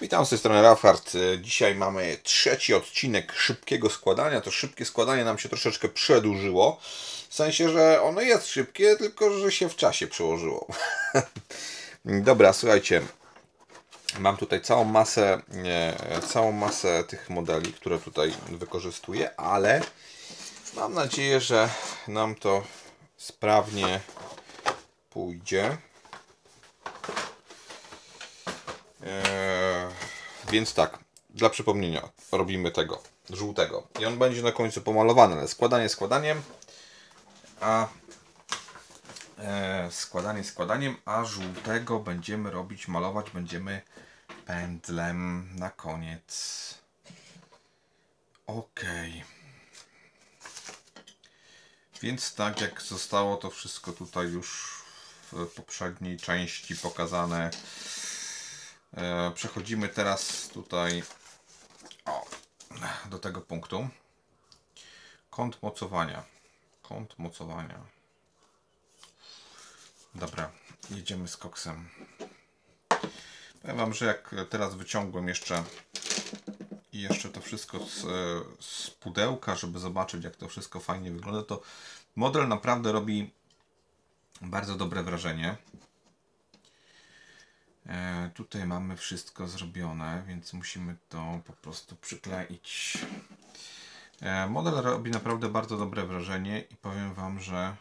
Witam z tej strony Rafhard. Dzisiaj mamy trzeci odcinek szybkiego składania. To szybkie składanie nam się troszeczkę przedłużyło. W sensie, że ono jest szybkie, tylko że się w czasie przełożyło. Dobra, słuchajcie. Mam tutaj całą masę, nie, całą masę tych modeli, które tutaj wykorzystuję, ale mam nadzieję, że nam to sprawnie pójdzie. Eee, więc tak, dla przypomnienia, robimy tego żółtego. I on będzie na końcu pomalowany, ale składanie składaniem, a e, składanie składaniem, a żółtego będziemy robić, malować będziemy pędzlem na koniec. Ok. Więc tak jak zostało to wszystko tutaj już w poprzedniej części pokazane, przechodzimy teraz tutaj o, do tego punktu. Kąt mocowania. Kąt mocowania. Dobra, jedziemy z koksem. Powiem Wam, że jak teraz wyciągłem jeszcze i jeszcze to wszystko z, z pudełka, żeby zobaczyć jak to wszystko fajnie wygląda, to model naprawdę robi bardzo dobre wrażenie. E, tutaj mamy wszystko zrobione, więc musimy to po prostu przykleić. E, model robi naprawdę bardzo dobre wrażenie i powiem Wam, że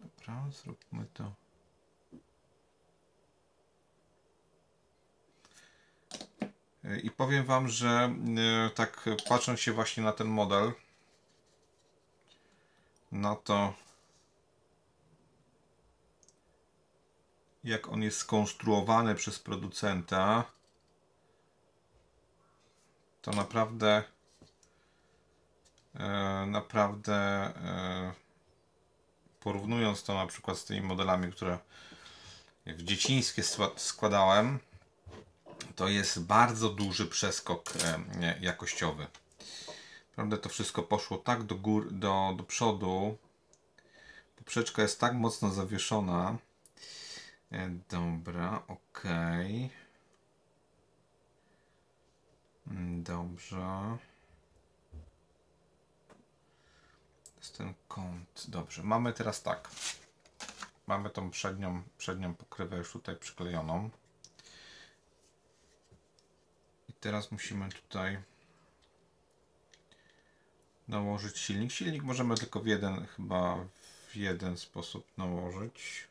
dobra, zróbmy to. E, I powiem Wam, że tak patrząc się właśnie na ten model, no to jak on jest skonstruowany przez producenta, to naprawdę e, naprawdę e, porównując to na przykład z tymi modelami, które w dziecińskie składałem, to jest bardzo duży przeskok e, jakościowy. Naprawdę to wszystko poszło tak do góry, do, do przodu. Poprzeczka jest tak mocno zawieszona, dobra, ok. Mm, dobrze. Jest ten kąt. Dobrze, mamy teraz tak. Mamy tą przednią, przednią pokrywę już tutaj przyklejoną. I teraz musimy tutaj nałożyć silnik. Silnik możemy tylko w jeden, chyba w jeden sposób nałożyć.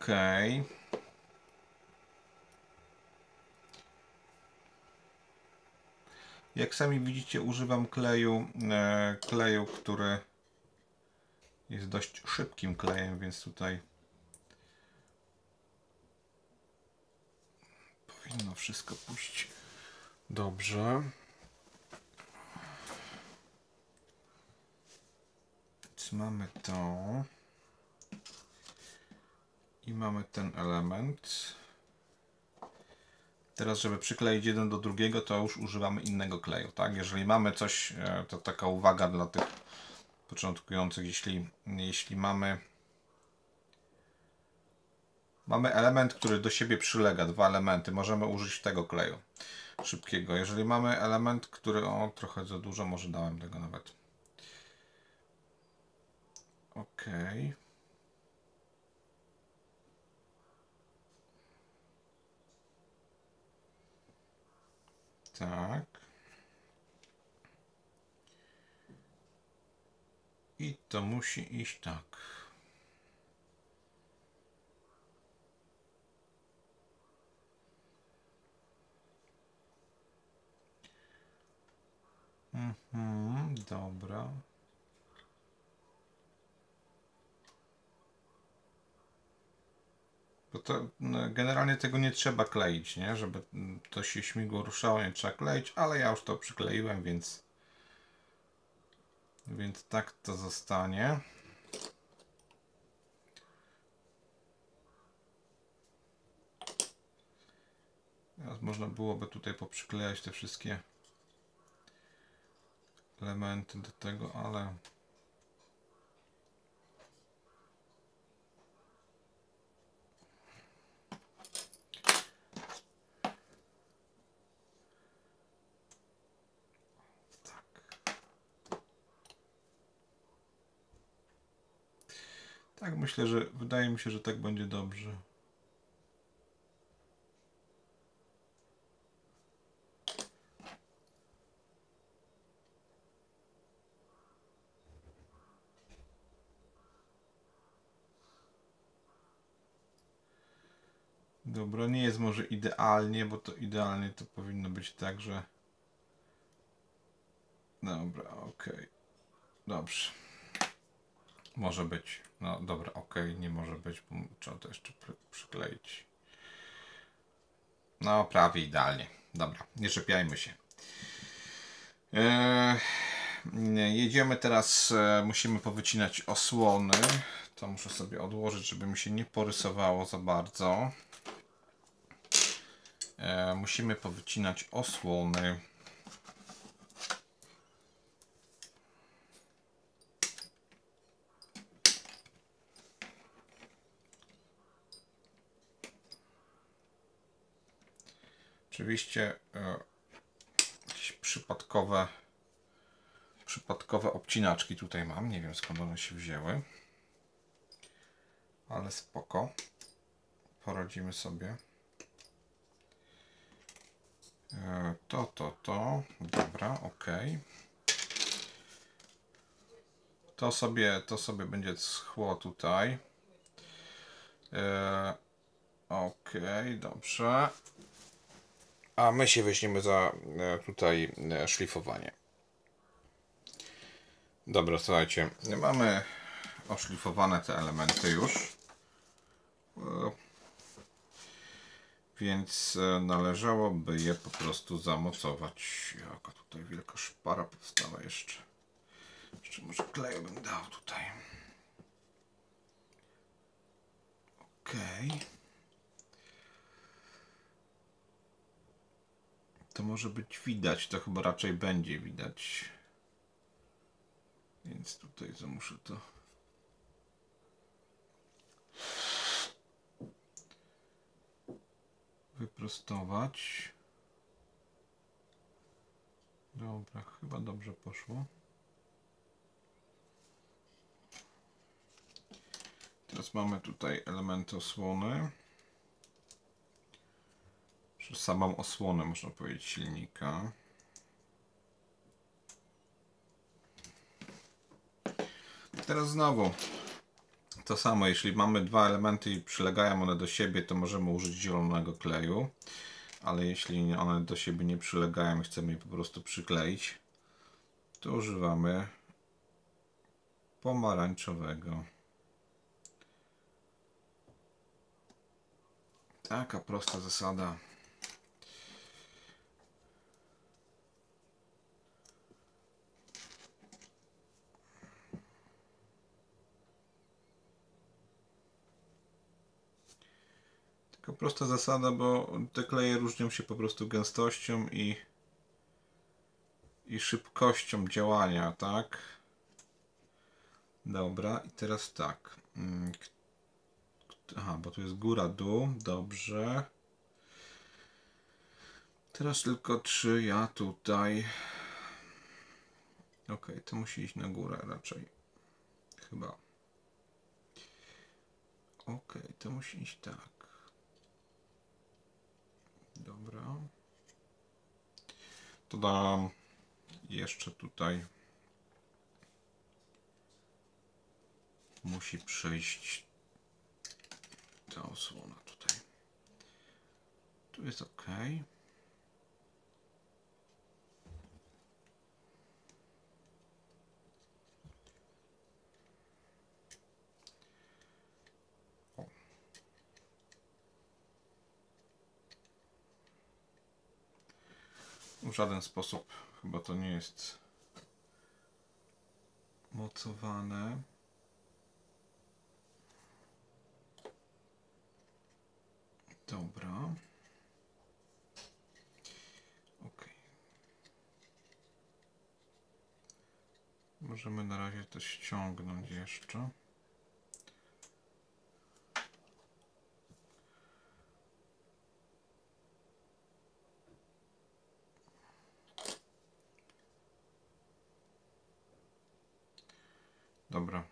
Okej. Okay. Jak sami widzicie, używam kleju, e, kleju, który jest dość szybkim klejem, więc tutaj powinno wszystko pójść dobrze. Więc mamy to i mamy ten element. Teraz, żeby przykleić jeden do drugiego, to już używamy innego kleju, tak? Jeżeli mamy coś, e, to taka uwaga dla tych początkujących, jeśli, jeśli mamy mamy element, który do siebie przylega, dwa elementy, możemy użyć tego kleju szybkiego. Jeżeli mamy element, który, o trochę za dużo, może dałem tego nawet. Ok. Tak. I to musi iść tak. Mhm, dobra. To no, generalnie tego nie trzeba kleić, nie? Żeby to się śmigło ruszało, nie trzeba kleić, ale ja już to przykleiłem, więc więc tak to zostanie. Teraz można byłoby tutaj poprzyklejać te wszystkie elementy do tego, ale Tak, myślę, że wydaje mi się, że tak będzie dobrze. Dobra, nie jest może idealnie, bo to idealnie to powinno być tak, że... Dobra, okej. Dobrze. Może być. No dobra, okej, nie może być, bo trzeba to jeszcze przy- przykleić. No, prawie idealnie. Dobra, nie czepiajmy się. Eee, jedziemy teraz, e, musimy powycinać osłony. To muszę sobie odłożyć, żeby mi się nie porysowało za bardzo. E, musimy powycinać osłony. Oczywiście e, jakieś przypadkowe przypadkowe obcinaczki tutaj mam. Nie wiem skąd one się wzięły. Ale spoko. Poradzimy sobie. E, To, to, to. Dobra, ok. To sobie, to sobie będzie schło tutaj. E, ok, dobrze. A my się weźmiemy za e, tutaj e, szlifowanie. Dobra, słuchajcie, mamy oszlifowane te elementy już. E, Więc należałoby je po prostu zamocować. Jaka tutaj wielka szpara powstała jeszcze. Jeszcze może kleju bym dał tutaj. Okej. To może być widać, to chyba raczej będzie widać. Więc tutaj muszę to. Wyprostować. Dobra, chyba dobrze poszło. Teraz mamy tutaj elementy osłony. Samą osłonę, można powiedzieć, silnika. Teraz znowu to samo, jeśli mamy dwa elementy i przylegają one do siebie, to możemy użyć zielonego kleju, ale jeśli one do siebie nie przylegają i chcemy je po prostu przykleić, to używamy pomarańczowego. Taka prosta zasada. Tylko prosta zasada, bo te kleje różnią się po prostu gęstością i, i szybkością działania, tak? Dobra, i teraz tak. Mm, Aha, bo tu jest góra, dół, dobrze. Teraz tylko czy ja tutaj. Ok, to musi iść na górę raczej. Chyba. Ok, to musi iść tak. Dobra. To dam jeszcze tutaj. Musi przejść ta osłona tutaj. Tu jest ok. W żaden sposób chyba to nie jest mocowane. Dobra. Ok. Możemy na razie to ściągnąć jeszcze. Dobra.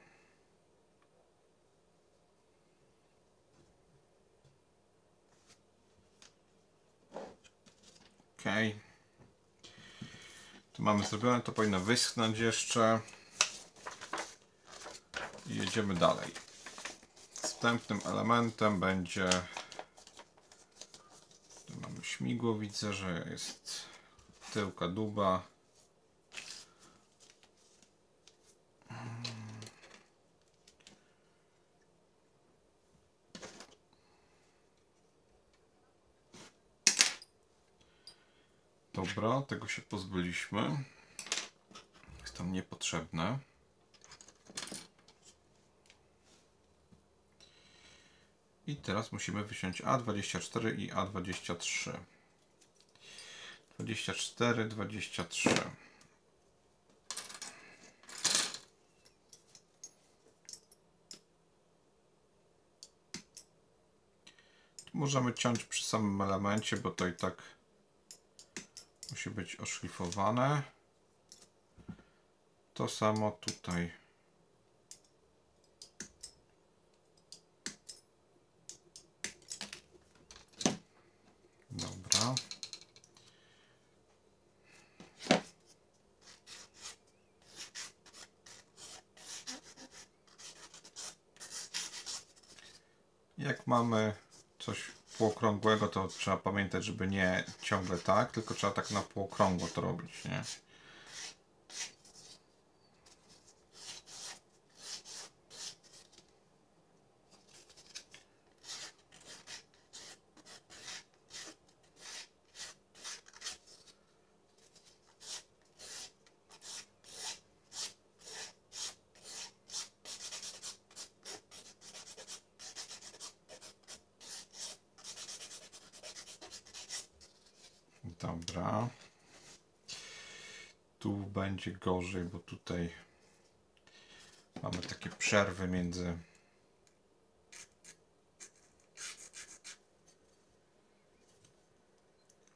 Tu mamy zrobione, to powinno wyschnąć jeszcze. I jedziemy dalej. Następnym elementem będzie. Tu mamy śmigło, widzę, że jest tyłka duba. Dobra, tego się pozbyliśmy. Jest tam niepotrzebne. I teraz musimy wyciąć A24 i A23. 24, 23. Tu możemy ciąć przy samym elemencie, bo to i tak musi być oszlifowane. To samo tutaj. Dobra. Jak mamy półokrągłego, to trzeba pamiętać, żeby nie ciągle tak, tylko trzeba tak na półokrągło to robić, nie? Dobra. Tu będzie gorzej, bo tutaj mamy takie przerwy między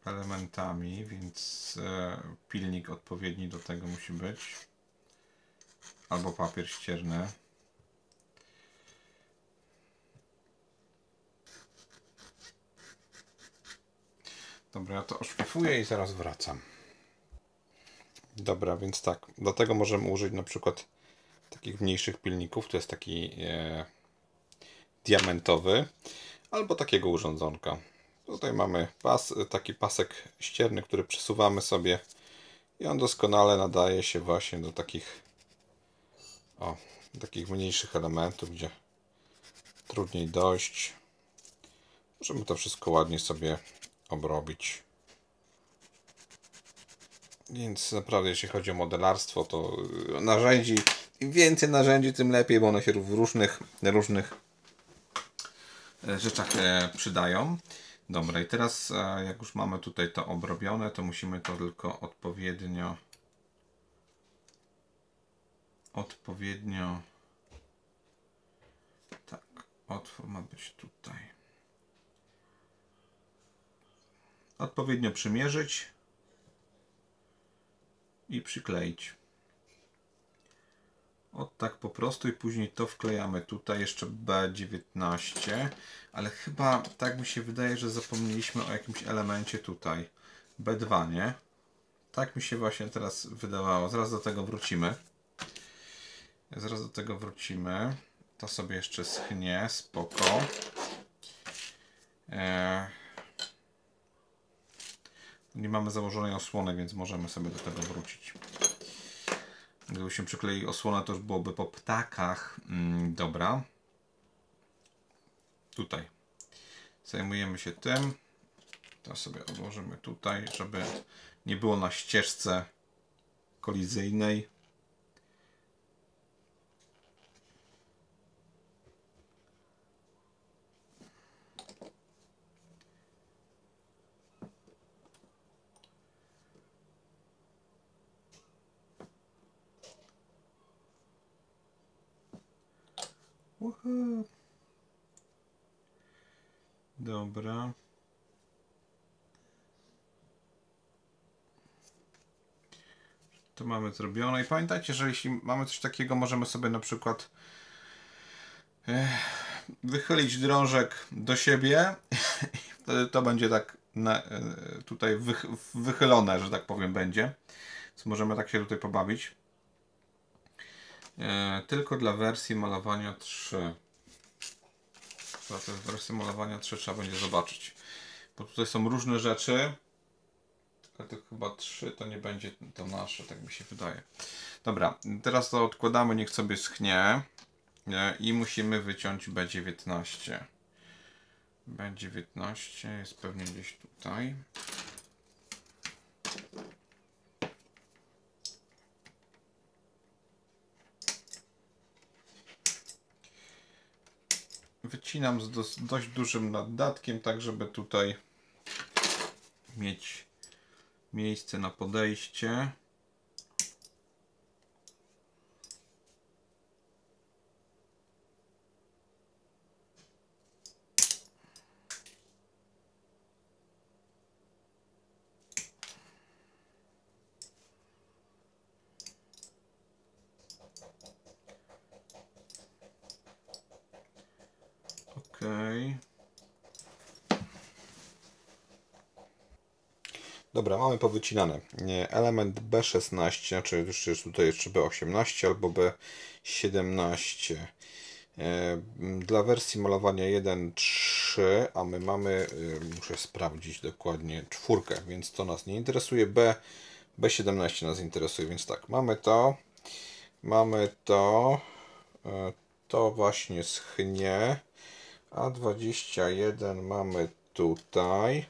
elementami, więc e, pilnik odpowiedni do tego musi być. Albo papier ścierny. Dobra, ja to oszlifuję i zaraz wracam. Dobra, więc tak, do tego możemy użyć na przykład takich mniejszych pilników. To jest taki e, diamentowy albo takiego urządzonka. Tutaj mamy pas, taki pasek ścierny, który przesuwamy sobie i on doskonale nadaje się właśnie do takich o, takich mniejszych elementów, gdzie trudniej dojść. Możemy to wszystko ładnie sobie obrobić. Więc naprawdę, jeśli chodzi o modelarstwo, to narzędzi, im więcej narzędzi, tym lepiej, bo one się w różnych, różnych rzeczach przydają. Dobra, i teraz jak już mamy tutaj to obrobione, to musimy to tylko odpowiednio odpowiednio tak, otwór ma być tutaj. odpowiednio przymierzyć i przykleić. O tak po prostu i później to wklejamy tutaj jeszcze B19, ale chyba tak mi się wydaje, że zapomnieliśmy o jakimś elemencie tutaj. B2, nie? Tak mi się właśnie teraz wydawało. Zaraz do tego wrócimy. Zaraz do tego wrócimy. To sobie jeszcze schnie, spoko. Eee, nie mamy założonej osłony, więc możemy sobie do tego wrócić. Gdybyśmy przykleili osłonę, to już byłoby po ptakach. Mm, dobra. Tutaj. Zajmujemy się tym. To sobie odłożymy tutaj, żeby nie było na ścieżce kolizyjnej. Uhu. Dobra. To mamy zrobione. I pamiętajcie, że jeśli mamy coś takiego, możemy sobie na przykład wychylić drążek do siebie. Wtedy to będzie tak na, e, tutaj wych, wychylone, że tak powiem, będzie. Więc możemy tak się tutaj pobawić. E, tylko dla wersji malowania 3. Za tę wersję malowania 3 trzeba będzie zobaczyć. Bo tutaj są różne rzeczy. Tylko tych chyba 3 to nie będzie to nasze, tak mi się wydaje. Dobra, teraz to odkładamy, niech sobie schnie. E, I musimy wyciąć B19. B19 jest pewnie gdzieś tutaj. Wycinam z dos- dość dużym naddatkiem, tak żeby tutaj mieć miejsce na podejście. Okej. Dobra, mamy powycinane. Element B16, znaczy już tutaj jeszcze B18 albo B17. E, Dla wersji malowania 1.3, a my mamy, y, muszę sprawdzić dokładnie, czwórkę, więc to nas nie interesuje. B, B17 nas interesuje, więc tak, mamy to, mamy to, e, to właśnie schnie. A21 mamy tutaj.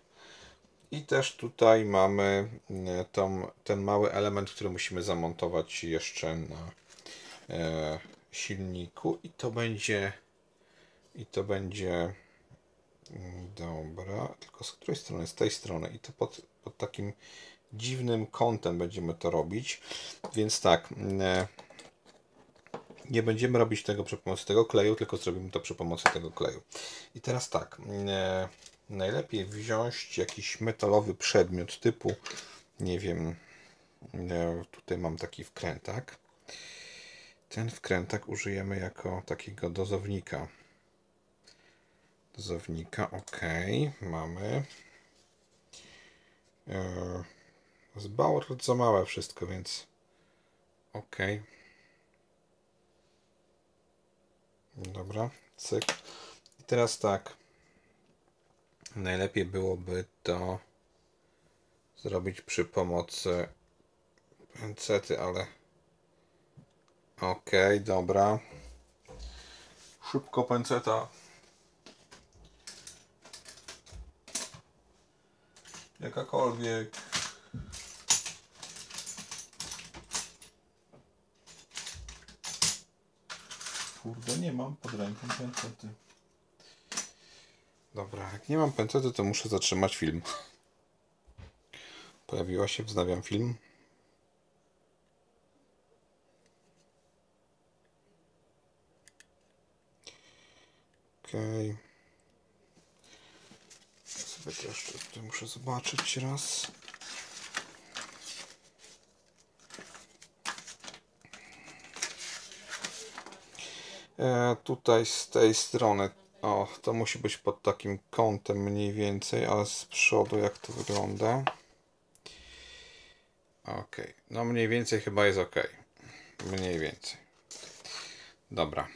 I też tutaj mamy e, tą, ten mały element, który musimy zamontować jeszcze na e, silniku. I to będzie. I to będzie. mm, Dobra, tylko z której strony? Z tej strony. I to pod, pod takim dziwnym kątem będziemy to robić. Więc tak. mm, nie będziemy robić tego przy pomocy tego kleju, tylko zrobimy to przy pomocy tego kleju. I teraz tak, e, najlepiej wziąć jakiś metalowy przedmiot typu, nie wiem, e, tutaj mam taki wkrętak. Ten wkrętak użyjemy jako takiego dozownika. Dozownika, ok, mamy. E, Zbało za małe wszystko, więc ok. Dobra, cyk. I teraz tak. Najlepiej byłoby to zrobić przy pomocy pęcety, ale okej, dobra. Szybko pęceta. Jakakolwiek. Kurde, nie mam pod ręką pęcety. Dobra, jak nie mam pęcety, to muszę zatrzymać film. Pojawiła się, wznawiam film. Okej. Sobie to jeszcze tutaj muszę zobaczyć raz. E, tutaj z tej strony, o, to musi być pod takim kątem mniej więcej, ale z przodu jak to wygląda. Ok, no mniej więcej chyba jest ok. Mniej więcej. Dobra.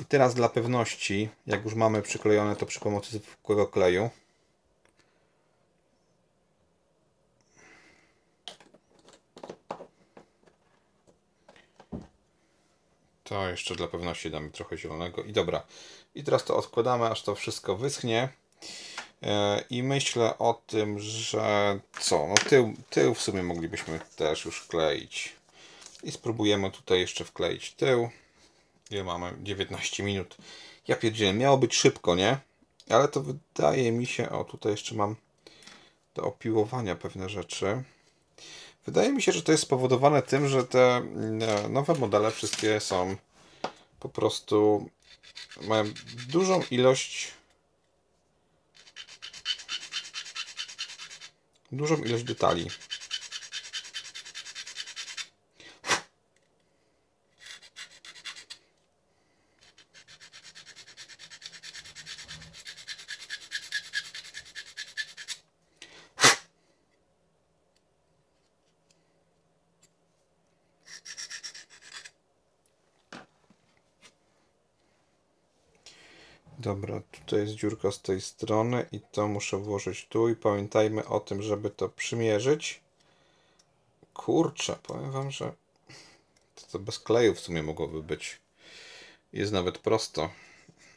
I teraz dla pewności, jak już mamy przyklejone to przy pomocy zwykłego kleju. Jeszcze dla pewności damy trochę zielonego. I dobra. I teraz to odkładamy, aż to wszystko wyschnie. E, I myślę o tym, że co? No tył, tył w sumie moglibyśmy też już kleić. I spróbujemy tutaj jeszcze wkleić tył. Ile mamy? 19 minut. Ja pierdzielę, miało być szybko, nie? Ale to wydaje mi się... O, tutaj jeszcze mam do opiłowania pewne rzeczy. Wydaje mi się, że to jest spowodowane tym, że te e, nowe modele wszystkie są po prostu mają dużą ilość dużą ilość detali. Dobra, tutaj jest dziurka z tej strony i to muszę włożyć tu i pamiętajmy o tym, żeby to przymierzyć. Kurczę, powiem wam, że to, to bez kleju w sumie mogłoby być. Jest nawet prosto.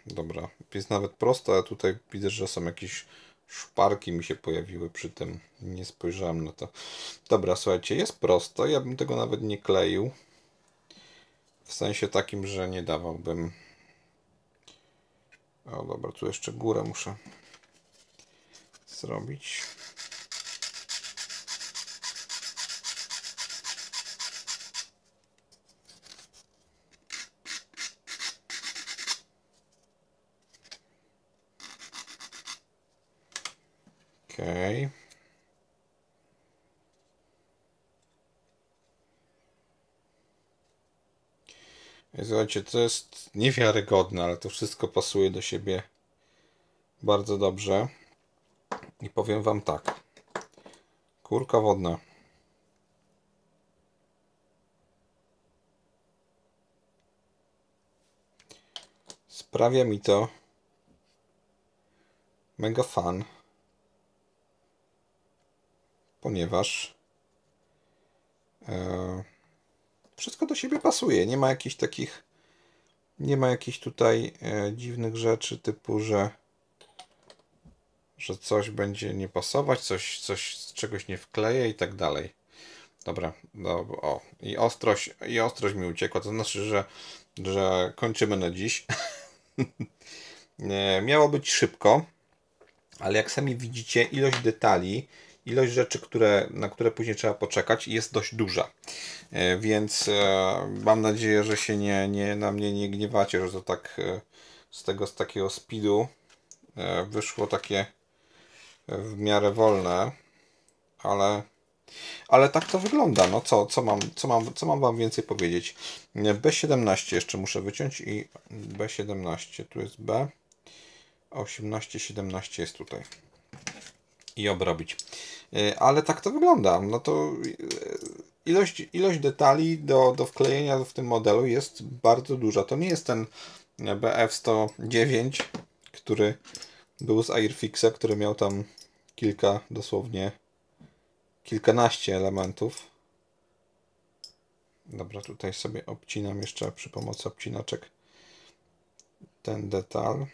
Dobra, jest nawet prosto, a tutaj widzę, że są jakieś szparki mi się pojawiły przy tym. Nie spojrzałem na to. Dobra, słuchajcie, jest prosto. Ja bym tego nawet nie kleił. W sensie takim, że nie dawałbym. O dobra, tu jeszcze górę muszę zrobić. Okay. Słuchajcie, to jest niewiarygodne, ale to wszystko pasuje do siebie bardzo dobrze. I powiem Wam tak. Kurka wodna. Sprawia mi to mega fan ponieważ e, wszystko do siebie pasuje. Nie ma jakichś takich nie ma jakichś tutaj e, dziwnych rzeczy typu, że że coś będzie nie pasować, coś, coś czegoś nie wkleję i tak dalej. Dobra, no, o, i ostrość, i ostrość mi uciekła, to znaczy, że, że kończymy na dziś. Miało być szybko, ale jak sami widzicie, ilość detali ilość rzeczy, które, na które później trzeba poczekać jest dość duża. E, więc e, mam nadzieję, że się nie, nie, na mnie nie gniewacie, że to tak e, z tego, z takiego speedu wyszło takie w miarę wolne, ale, ale tak to wygląda. No co, co, mam, co, mam, co mam Wam więcej powiedzieć? B17 jeszcze muszę wyciąć i B17, tu jest B, 18, 17 jest tutaj i obrobić. E, ale tak to wygląda. No to e, ilość, ilość detali do, do wklejenia w tym modelu jest bardzo duża. To nie jest ten BF109, który był z Airfixa, który miał tam kilka, dosłownie kilkanaście elementów. Dobra, tutaj sobie obcinam jeszcze przy pomocy obcinaczek ten detal.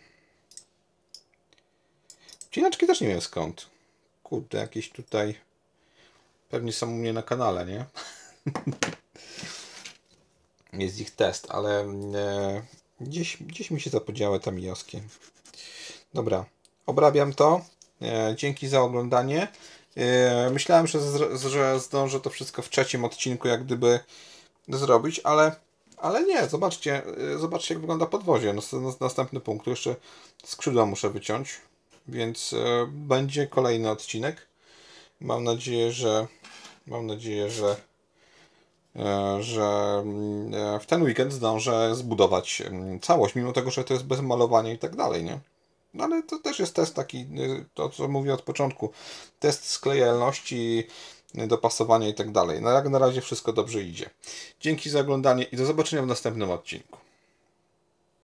Obcinaczki też nie wiem skąd. Kurde, jakieś tutaj pewnie są u mnie na kanale, nie? Jest ich test, ale e, gdzieś, gdzieś mi się zapodziały tam ioski. Dobra, obrabiam to. E, dzięki za oglądanie. E, myślałem, że, że zdążę to wszystko w trzecim odcinku jak gdyby zrobić, ale, ale nie, zobaczcie, e, zobaczcie jak wygląda podwozie. Następny punkt, tu jeszcze skrzydła muszę wyciąć więc e, będzie kolejny odcinek. Mam nadzieję, że mam nadzieję, że e, że mm, e, w ten weekend zdążę zbudować mm, całość, mimo tego, że to jest bez malowania i tak dalej, nie? No ale to też jest test taki, to co mówię od początku, test sklejalności, dopasowania i tak dalej. No jak na razie wszystko dobrze idzie. Dzięki za oglądanie i do zobaczenia w następnym odcinku.